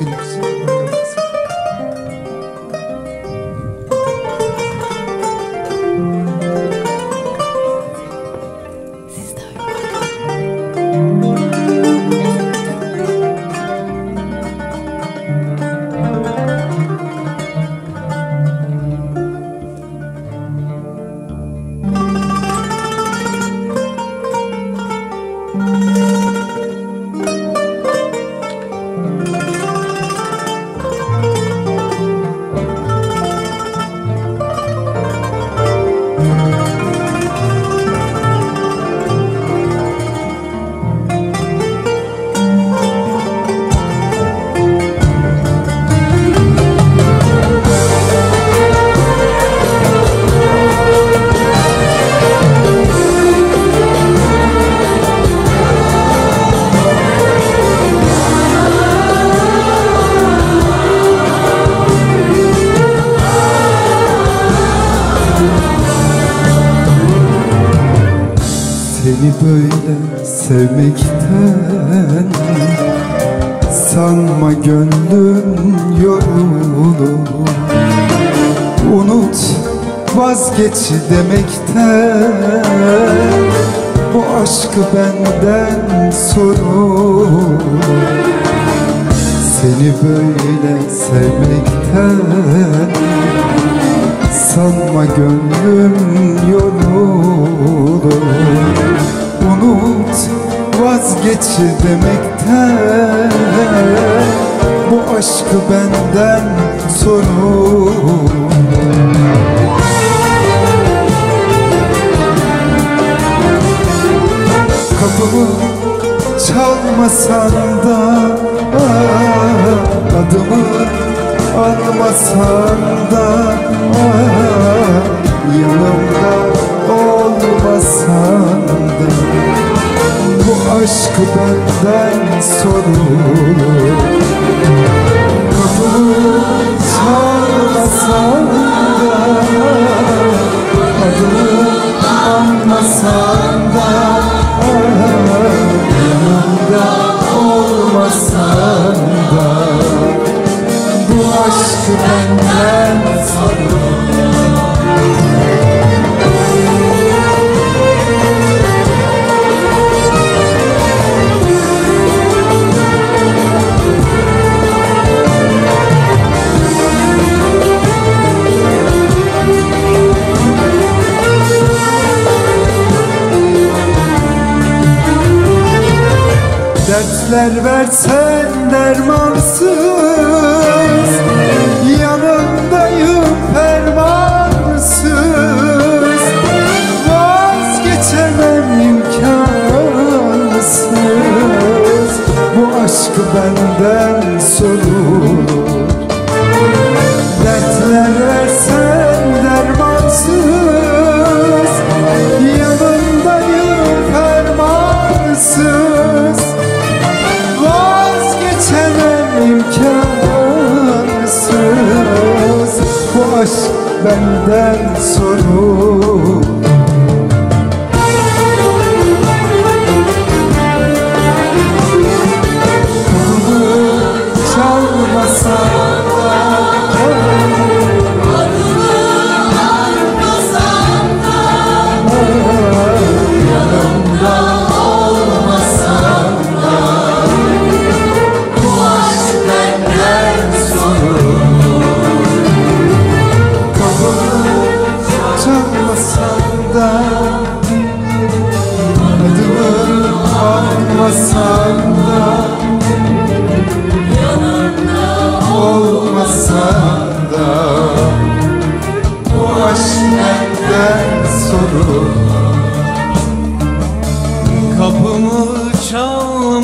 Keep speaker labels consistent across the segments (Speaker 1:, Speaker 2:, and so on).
Speaker 1: Phillips.
Speaker 2: Seni böyle sevmekten Sanma gönlüm yorulur Unut vazgeç demekten Bu aşkı benden sorur Seni böyle sevmekten Sanma gönlüm yorulur. Unut vazgeç demekten. Bu aşkı benden sorur Kapımı çalmasan da Adımı anmasan da Yanımda olmasan da. Bu aşkı benden sorulur. Kapımı çalmasan da aşkı benden Dertler versen dermansız benden sorulur. Dertler versen dermansız Yanındayım fermansız. Vazgeçemem imkansız. Bu aşk benden sorulur Çalmasan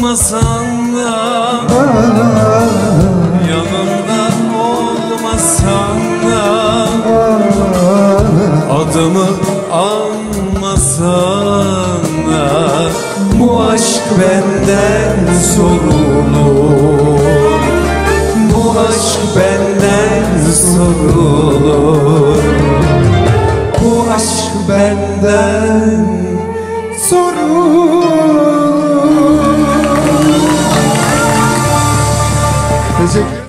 Speaker 2: çalmasan da
Speaker 3: Yanımda olmasan da Adımı anmasan da Bu aşk benden sorulur. Bu aşk benden sorulur. Bu aşk benden
Speaker 2: sorulur music.